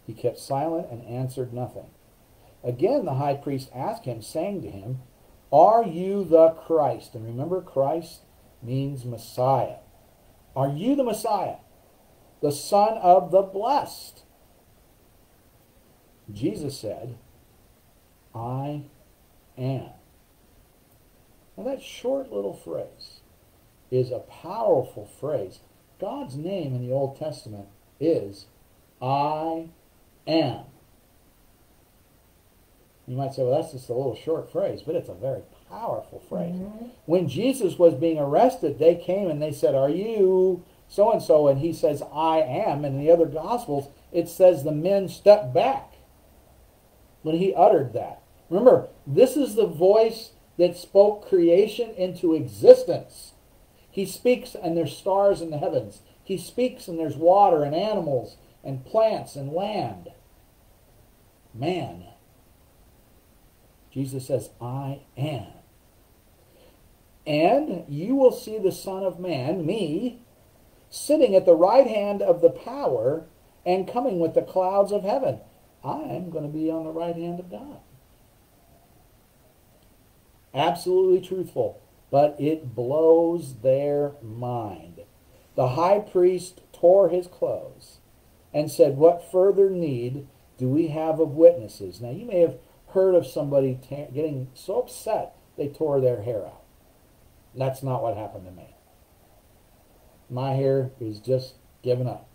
He kept silent and answered nothing. Again, the high priest asked him, saying to him, Are you the Christ? And remember, Christ means Messiah. Are you the Messiah, the Son of the Blessed? Jesus said, I am. Now, that short little phrase is a powerful phrase. God's name in the Old Testament is I am. You might say, well, that's just a little short phrase, but it's a very powerful phrase. Mm-hmm. When Jesus was being arrested, they came and they said, Are you so and so? And he says, I am. And in the other Gospels, it says the men stepped back when he uttered that. Remember, this is the voice that spoke creation into existence. He speaks and there's stars in the heavens. He speaks and there's water and animals and plants and land. Man. Jesus says, I am. And you will see the Son of Man, me, sitting at the right hand of the power and coming with the clouds of heaven. I am going to be on the right hand of God absolutely truthful, but it blows their mind. The high priest tore his clothes and said, What further need do we have of witnesses? Now, you may have heard of somebody getting so upset they tore their hair out. That's not what happened to me. My hair is just given up.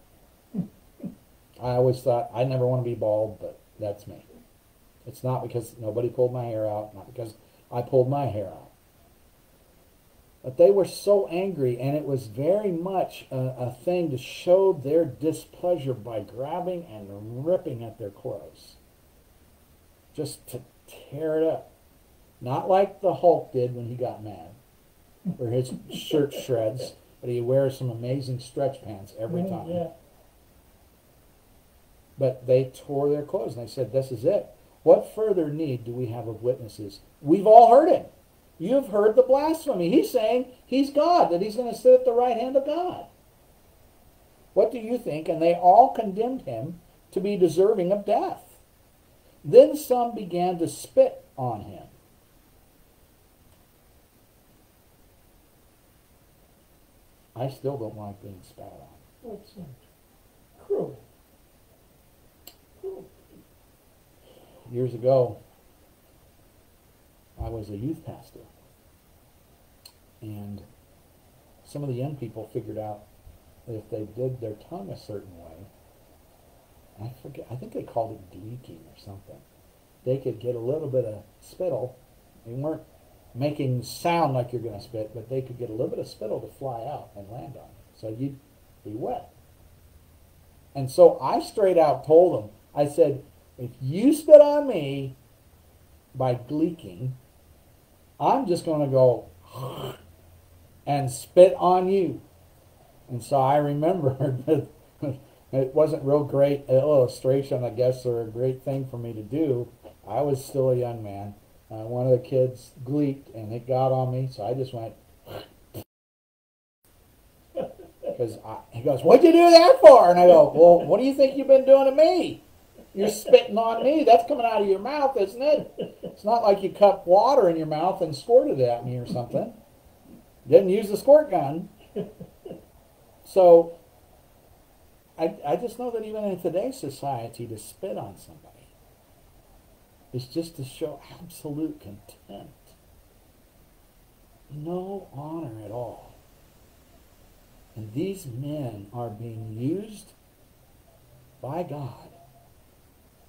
I always thought I never want to be bald, but that's me. It's not because nobody pulled my hair out, not because I pulled my hair out. But they were so angry, and it was very much a, a thing to show their displeasure by grabbing and ripping at their clothes. Just to tear it up. Not like the Hulk did when he got mad, where his shirt shreds, but he wears some amazing stretch pants every time. Yeah. But they tore their clothes, and they said, This is it. What further need do we have of witnesses? We've all heard him. You've heard the blasphemy. He's saying he's God, that he's going to sit at the right hand of God. What do you think? And they all condemned him to be deserving of death. Then some began to spit on him. I still don't like being spat on. That's cruel. years ago, I was a youth pastor. And some of the young people figured out that if they did their tongue a certain way, I forget, I think they called it gleeking or something. They could get a little bit of spittle. They weren't making sound like you're going to spit, but they could get a little bit of spittle to fly out and land on you. So you'd be wet. And so I straight out told them, I said, if you spit on me by gleeking, I'm just going to go and spit on you. And so I remembered that it wasn't real great illustration, I guess, or a great thing for me to do. I was still a young man. Uh, one of the kids gleeked and it got on me, so I just went. Because he goes, What'd you do that for? And I go, Well, what do you think you've been doing to me? You're spitting on me. That's coming out of your mouth, isn't it? It's not like you cupped water in your mouth and squirted it at me or something. Didn't use the squirt gun. So I, I just know that even in today's society, to spit on somebody is just to show absolute contempt. No honor at all. And these men are being used by God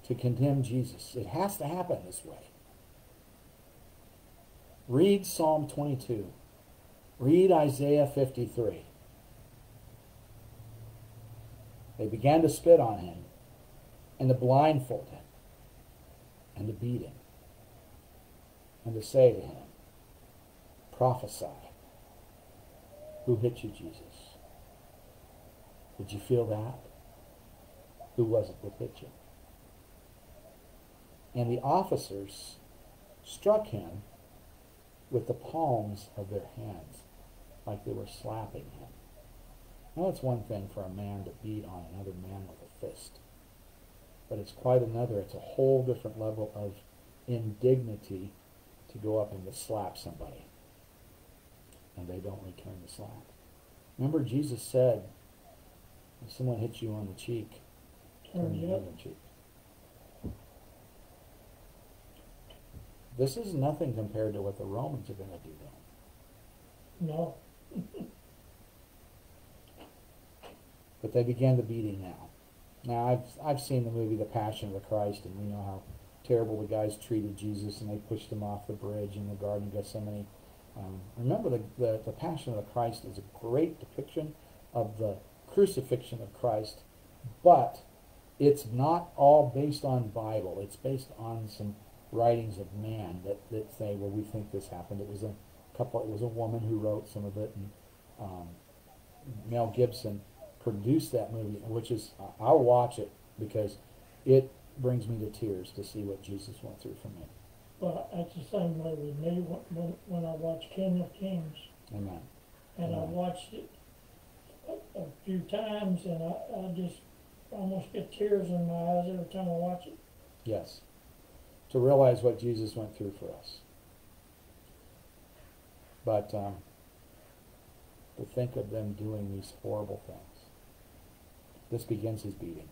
to condemn Jesus. It has to happen this way. Read Psalm 22. Read Isaiah 53. They began to spit on him and to blindfold him and to beat him and to say to him, prophesy. Who hit you, Jesus? Did you feel that? Who was it that hit you? And the officers struck him with the palms of their hands like they were slapping him. Now, it's one thing for a man to beat on another man with a fist, but it's quite another. It's a whole different level of indignity to go up and to slap somebody, and they don't return the slap. Remember, Jesus said, if someone hits you on the cheek, turn the mm-hmm. other cheek. This is nothing compared to what the Romans are going to do then. No. but they began the beating now. Now I've I've seen the movie The Passion of the Christ, and we know how terrible the guys treated Jesus, and they pushed him off the bridge in the Garden of Gethsemane. Um, remember, the, the the Passion of the Christ is a great depiction of the crucifixion of Christ, but it's not all based on Bible. It's based on some writings of man that, that say, well, we think this happened. It was a couple. It was a woman who wrote some of it, and um, Mel Gibson produced that movie, which is I'll watch it because it brings me to tears to see what Jesus went through for me. But it's the same way with me when, when I watch King of Kings. Amen. And Amen. I watched it a, a few times, and I, I just almost get tears in my eyes every time I watch it. Yes. To realize what Jesus went through for us. But um, to think of them doing these horrible things. This begins his beating.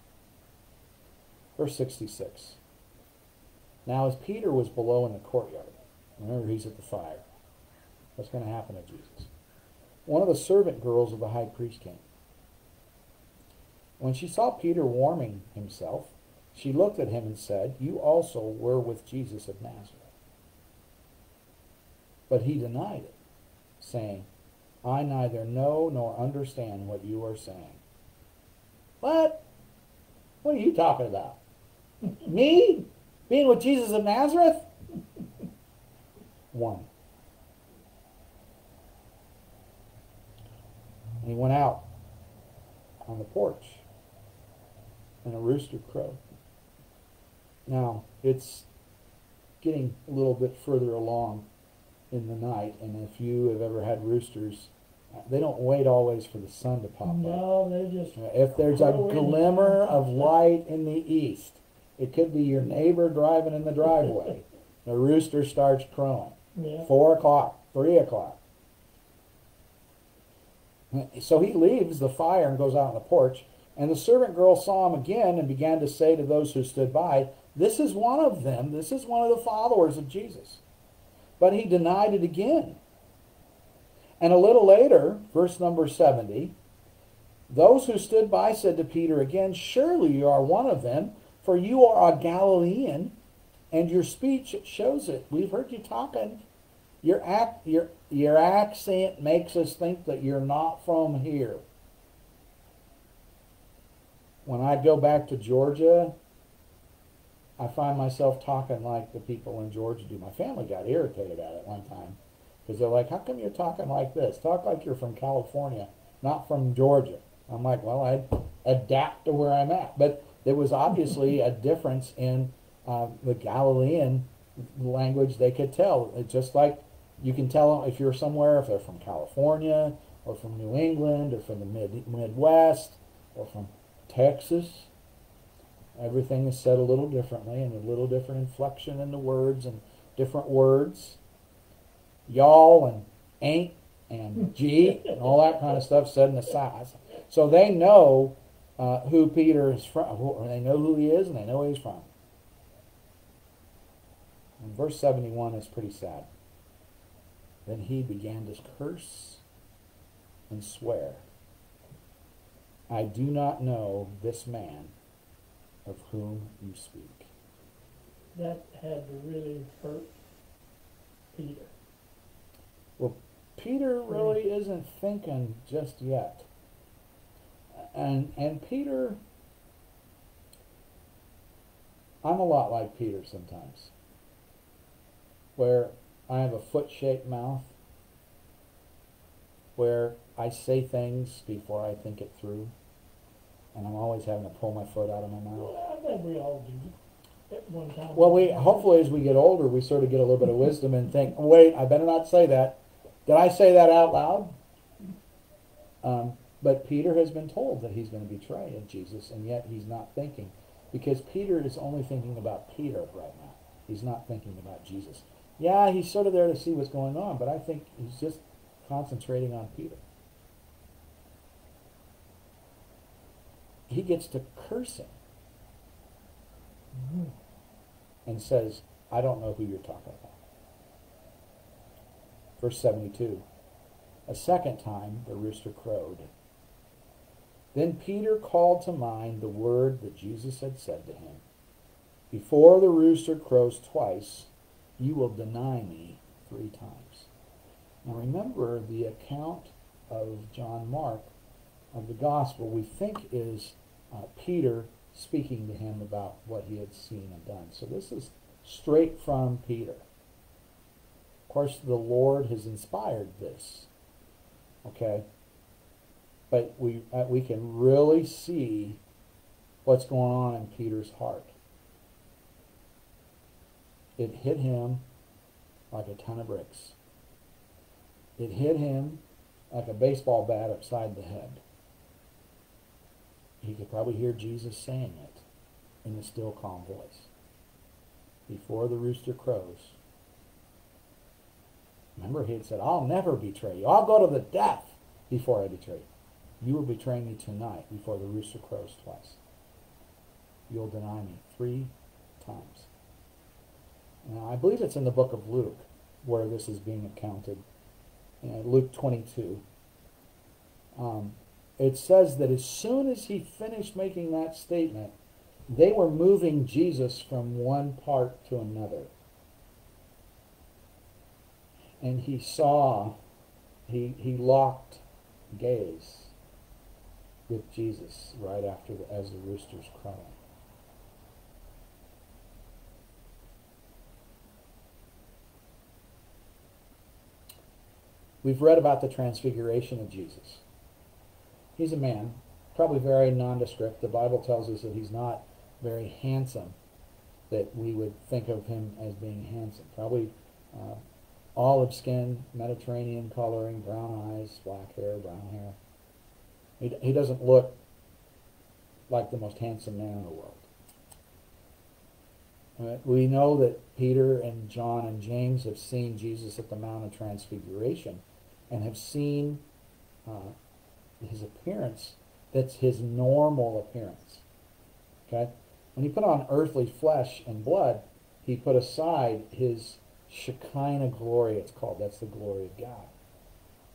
Verse 66. Now, as Peter was below in the courtyard, remember he's at the fire, what's going to happen to Jesus? One of the servant girls of the high priest came. When she saw Peter warming himself, she looked at him and said, You also were with Jesus of Nazareth. But he denied it, saying, I neither know nor understand what you are saying. What? What are you talking about? Me? Being with Jesus of Nazareth? One. And he went out on the porch, and a rooster crowed. Now, it's getting a little bit further along in the night, and if you have ever had roosters, they don't wait always for the sun to pop up. No, they just, If there's a glimmer of light in the east, it could be your neighbor driving in the driveway. The rooster starts crowing. yeah, Four o'clock, three o'clock. So he leaves the fire and goes out on the porch. And the servant girl saw him again and began to say to those who stood by, This is one of them. This is one of the followers of Jesus. But he denied it again. And a little later, verse number 70, Those who stood by said to Peter again, Surely you are one of them, for you are a Galilean, and your speech shows it. We've heard you talking. Your act your your accent makes us think that you're not from here. When I go back to Georgia, I find myself talking like the people in Georgia do. My family got irritated at it one time because they're like, "How come you're talking like this? Talk like you're from California, not from Georgia." I'm like, "Well, I adapt to where I'm at." But there was obviously a difference in uh, the Galilean language. They could tell. It's just like you can tell if you're somewhere if they're from California or from New England or from the mid Midwest or from Texas Everything is said a little differently and a little different inflection in the words and different words. Y'all and ain't and gee and all that kind of stuff said in the size. So they know uh, who Peter is from. or They know who he is and they know where he's from. And verse 71 is pretty sad. Then he began to curse and swear. I do not know this man of whom you speak. That had to really hurt Peter. Well, Peter really isn't thinking just yet. And and Peter I'm a lot like Peter sometimes. Where I have a foot-shaped mouth where I say things before I think it through and I'm always having to pull my foot out of my mouth. Well, I think we all do one time. Well, we hopefully as we get older, we sort of get a little bit of wisdom and think, wait, I better not say that. Did I say that out loud? Um, but Peter has been told that he's going to betray Jesus, and yet he's not thinking, because Peter is only thinking about Peter right now. He's not thinking about Jesus. Yeah, he's sort of there to see what's going on, but I think he's just concentrating on Peter. he gets to cursing Mhm. and says, I don't know who you're talking about. Verse 72 A second time the rooster crowed. Then Peter called to mind the word that Jesus had said to him Before the rooster crows twice, you will deny me three times. Now remember the account of John Mark of the gospel we think is uh, Peter speaking to him about what he had seen and done. So this is straight from Peter. Course, the Lord has inspired this. Okay? But we, uh, we can really see what's going on in Peter's heart. It hit him like a ton of bricks. It hit him like a baseball bat upside the head he could probably hear Jesus saying it in a still calm voice. Before the rooster crows. Remember, he had said, I'll never betray you. I'll go to the death before I betray you. You will betray me tonight before the rooster crows twice. You'll deny me three times. Now, I believe it's in the book of Luke where this is being accounted. Uh, Luke 22. Um, it says that as soon as he finished making that statement, they were moving Jesus from one part to another. And he saw, he, he locked gaze with Jesus right after the, as the rooster's crowing. We've read about the transfiguration of Jesus. He's a man, probably very nondescript. The Bible tells us that he's not very handsome, that we would think of him as being handsome. Probably uh, olive skin, Mediterranean coloring, brown eyes, black hair, brown hair. He, he doesn't look like the most handsome man in the world. We know that Peter and John and James have seen Jesus at the Mount of Transfiguration and have seen uh, his appearance that's his normal appearance. Okay? When he put on earthly flesh and blood, he put aside his Shekinah glory, it's called. That's the glory of God,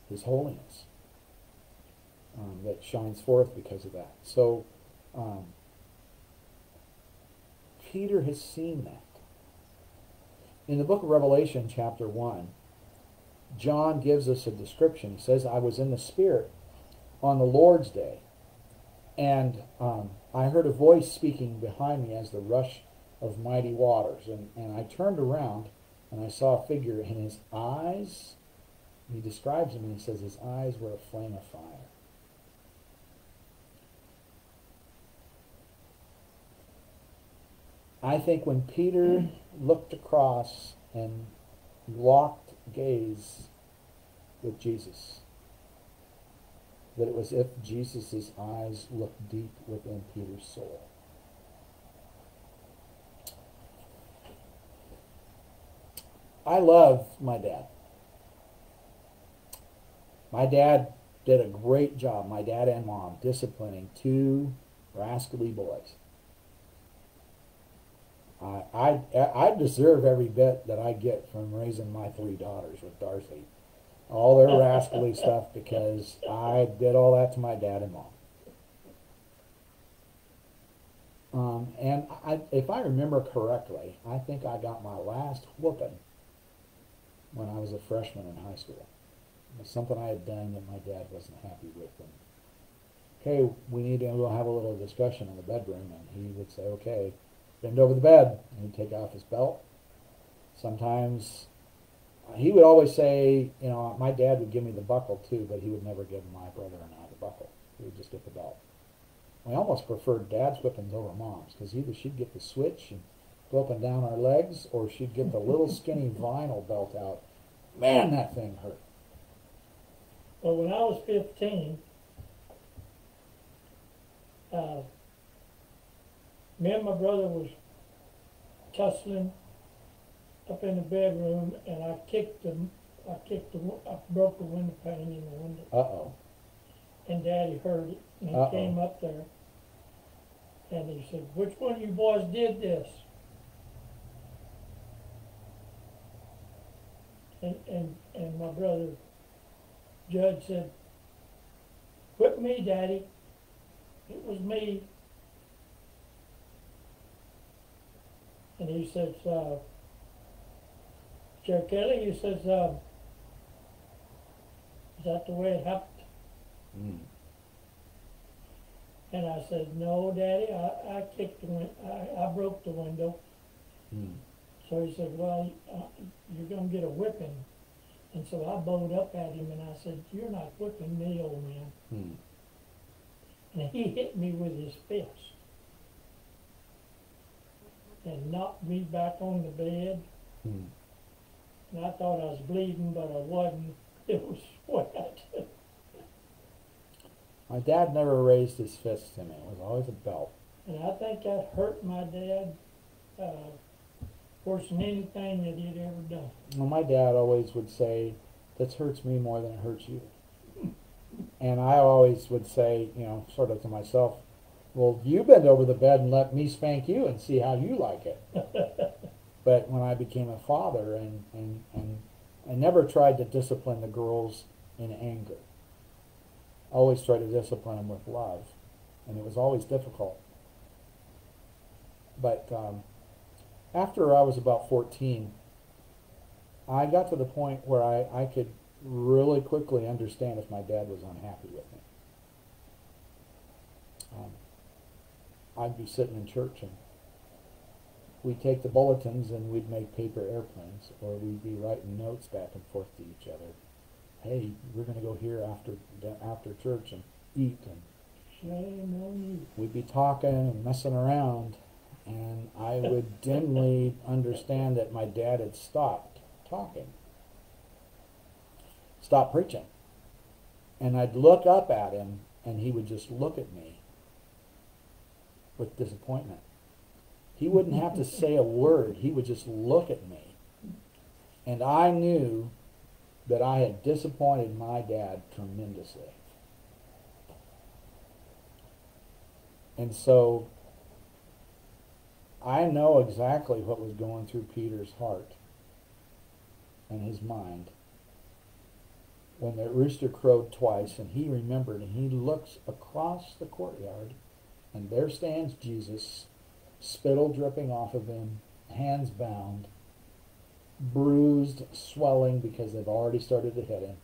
his holiness. Um, that shines forth because of that. So, um, Peter has seen that. In the book of Revelation, chapter 1, John gives us a description. He says, I was in the Spirit on the Lord's day, and um, I heard a voice speaking behind me as the rush of mighty waters. And, and I turned around, and I saw a figure, and his eyes, he describes him, and he says his eyes were a flame of fire. I think when Peter looked across and locked gaze with Jesus, that it was if Jesus' eyes looked deep within Peter's soul. I love my dad. My dad did a great job, my dad and mom, disciplining two rascally boys. I, I, I deserve every bit that I get from raising my three daughters with Darcy. All their rascally stuff because I did all that to my dad and mom. Um, and I, if I remember correctly, I think I got my last whooping when I was a freshman in high school. It was something I had done that my dad wasn't happy with. And, okay, we need to go have a little discussion in the bedroom. And he would say, okay, bend over the bed. And he'd take off his belt. Sometimes uh, he would always say, you know, my dad would give me the buckle too, but he would never give my brother and I the buckle. He would just get the belt. I almost preferred dad's whippings over mom's because either she'd get the switch and go up and down our legs, or she'd get the little skinny vinyl belt out. Man, that thing hurt. Well, when I was fifteen, uh, me and my brother was tussling up in the bedroom, and I kicked them. I kicked the. I broke the window pane in the window, Uh oh. and Daddy heard it, and he Uh-oh. came up there, and he said, "Which one of you boys did this?" And and and my brother, Judge said, "Whip me, Daddy. It was me." And he says, uh, Sheriff Kelly, he says, uh, is that the way it happened? Mm. And I said, no, Daddy, I, I kicked the win- I, I broke the window. Mm. So he said, well, uh, you're gonna get a whipping. And so I bowed up at him and I said, you're not whipping me, old man. Mm. And he hit me with his fist. And knocked me back on the bed. Mm. And I thought I was bleeding, but I wasn't. It was sweat. My dad never raised his fist to me. It was always a belt. And I think that hurt my dad, uh, worse than anything that he'd ever done. Well, my dad always would say, "This hurts me more than it hurts you." And I always would say, you know, sort of to myself, "Well, you bend over the bed and let me spank you and see how you like it." but when I became a father, and and and I never tried to discipline the girls in anger. I always tried to discipline them with love, and it was always difficult. But um, after I was about 14, I got to the point where I, I could really quickly understand if my dad was unhappy with me. Um, I'd be sitting in church and we'd take the bulletins and we'd make paper airplanes, or we'd be writing notes back and forth to each other. Hey, we're going to go here after after church and eat, and Shame on you. we'd be talking and messing around, and I would dimly understand that my dad had stopped talking, stopped preaching, and I'd look up at him, and he would just look at me with disappointment. He wouldn't have to say a word. He would just look at me. And I knew that I had disappointed my dad tremendously. And so I know exactly what was going through Peter's heart and his mind when the rooster crowed twice and he remembered and he looks across the courtyard and there stands Jesus, spittle dripping off of him, hands bound, bruised, swelling because they've already started to hit him.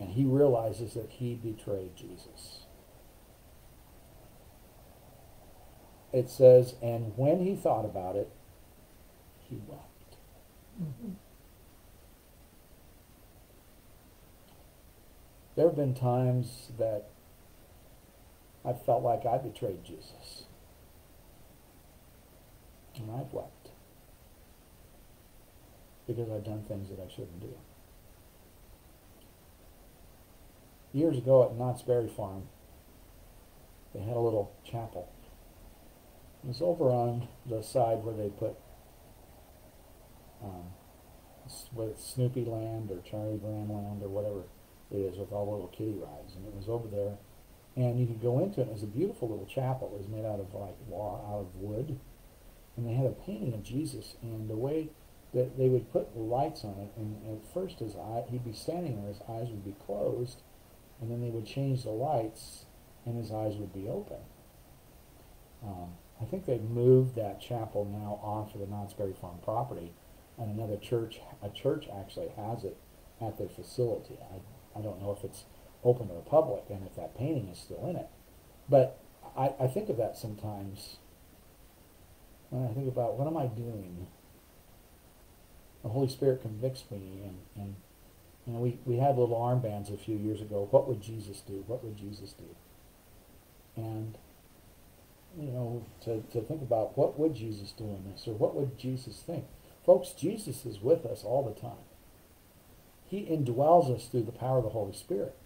And he realizes that he betrayed Jesus. It says, and when he thought about it, he wept. Mhm. There have been times that I felt like I betrayed Jesus. And I've wept. Because I've done things that I shouldn't do. Years ago at Knott's Berry Farm, they had a little chapel. It was over on the side where they put um, it's Snoopy Land or Charlie Brown Land or whatever it is with all the little kiddie rides, and it was over there. And you could go into it. It was a beautiful little chapel. It was made out of like wa- out of wood, and they had a painting of Jesus. And the way that they would put the lights on it, and at first his eye, he'd be standing there, his eyes would be closed, and then they would change the lights, and his eyes would be open. Um, I think they've moved that chapel now off of the Knott's Berry Farm property, and another church, a church actually has it at their facility. I, I don't know if it's open to the public and if that painting is still in it. But I, I think of that sometimes when I think about what am I doing? The Holy Spirit convicts me and, and you know, we, we had little armbands a few years ago. What would Jesus do? What would Jesus do? And you know, to, to think about what would Jesus do in this or what would Jesus think? Folks, Jesus is with us all the time. He indwells us through the power of the Holy Spirit.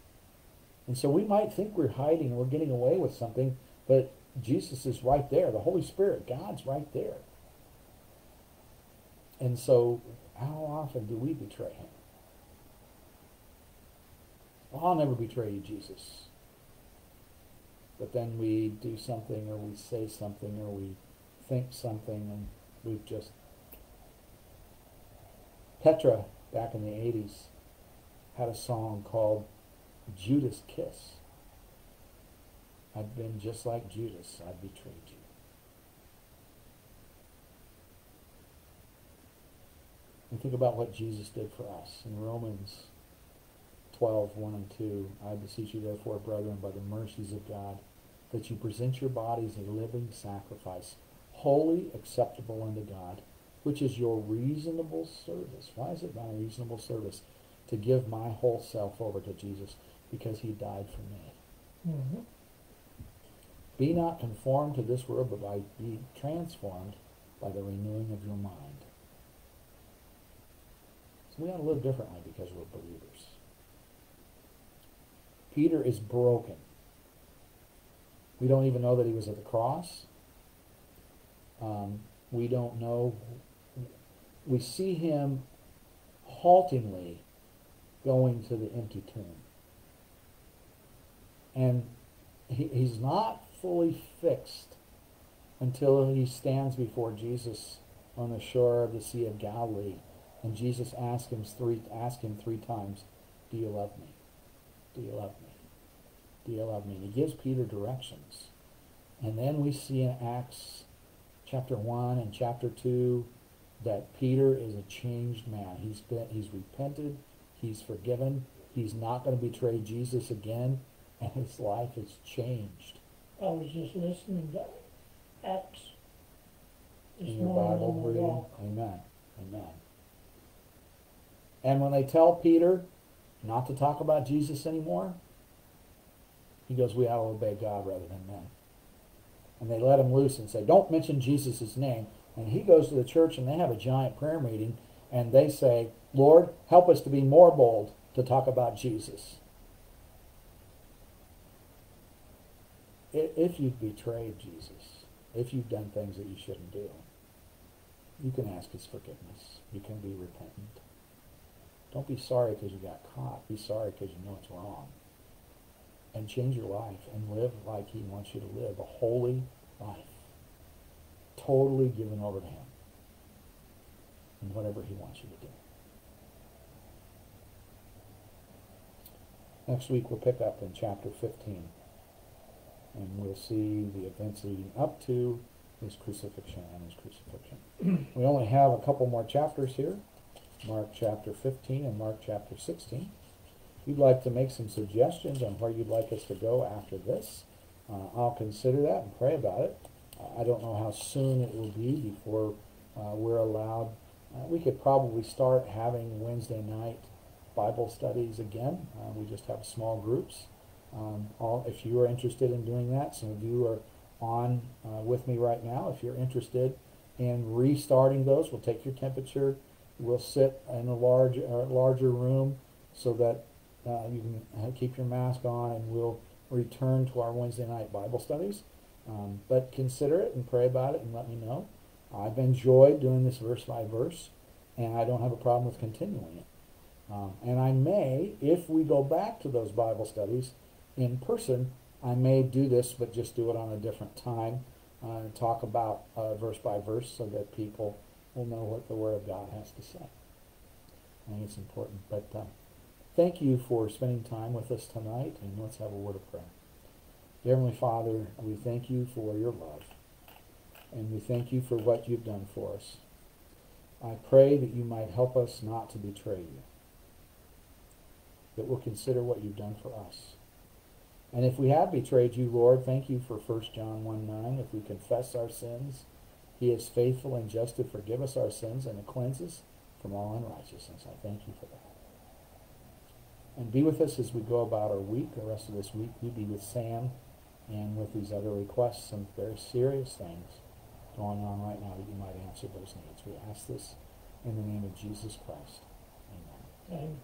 And so we might think we're hiding we're getting away with something, but Jesus is right there. The Holy Spirit, God's right there. And so how often do we betray him? Well, I'll never betray you, Jesus. But then we do something or we say something or we think something and we've just Petra back in the 80s had a song called Judas Kiss. I've been just like Judas. I betrayed you. And think about what Jesus did for us in Romans 12, 1 and 2. I beseech you therefore, brethren, by the mercies of God, that you present your bodies a living sacrifice, holy, acceptable unto God, which is your reasonable service. Why is it my reasonable service? To give my whole self over to Jesus because he died for me. Mhm. Be not conformed to this world, but by be transformed by the renewing of your mind. So we ought to live differently because we're believers. Peter is broken. We don't even know that he was at the cross. Um, we don't know. We see him haltingly going to the empty tomb. And he, he's not fully fixed until he stands before Jesus on the shore of the Sea of Galilee. And Jesus asks him three, ask him three times, Do you love me? Do you love me? Do you love me? And he gives Peter directions. And then we see in Acts chapter 1 and chapter 2 that Peter is a changed man. He's been he's repented, he's forgiven, he's not going to betray Jesus again, and his life has changed. I was just listening to Acts this in your Bible reading. Amen. Amen. And when they tell Peter not to talk about Jesus anymore, he goes, We ought to obey God rather than men. And they let him loose and say, Don't mention Jesus' name. And he goes to the church and they have a giant prayer meeting and they say, Lord, help us to be more bold to talk about Jesus. If you've betrayed Jesus, if you've done things that you shouldn't do, you can ask his forgiveness. You can be repentant. Don't be sorry because you got caught. Be sorry because you know it's wrong. And change your life and live like he wants you to live, a holy life. Totally given over to him. And whatever he wants you to do. Next week we'll pick up in chapter 15. And we'll see the events leading up to his crucifixion and his crucifixion. we only have a couple more chapters here Mark chapter 15 and Mark chapter 16. You'd like to make some suggestions on where you'd like us to go after this, uh, I'll consider that and pray about it. I don't know how soon it will be before uh, we're allowed. Uh, we could probably start having Wednesday night Bible studies again. Uh, we just have small groups. Um, all, if you are interested in doing that, some of you are on uh, with me right now. If you're interested in restarting those, we'll take your temperature. We'll sit in a large, larger room so that uh, you can uh, keep your mask on, and we'll return to our Wednesday night Bible studies. Um, but consider it and pray about it and let me know. I've enjoyed doing this verse by verse, and I don't have a problem with continuing it. Um, and I may, if we go back to those Bible studies in person, I may do this, but just do it on a different time uh, and talk about uh, verse by verse so that people will know what the Word of God has to say. I think it's important. But uh, thank you for spending time with us tonight, and let's have a word of prayer. Dear Heavenly Father, we thank you for your love, and we thank you for what you've done for us. I pray that you might help us not to betray you, that we'll consider what you've done for us. And if we have betrayed you, Lord, thank you for 1 John 1 9. If we confess our sins, he is faithful and just to forgive us our sins and to cleanse us from all unrighteousness. I thank you for that. And be with us as we go about our week, the rest of this week. You be with Sam and with these other requests, some very serious things going on right now that you might answer those needs. We ask this in the name of Jesus Christ. Amen. And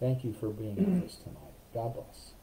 Thank you for being with us tonight. God bless.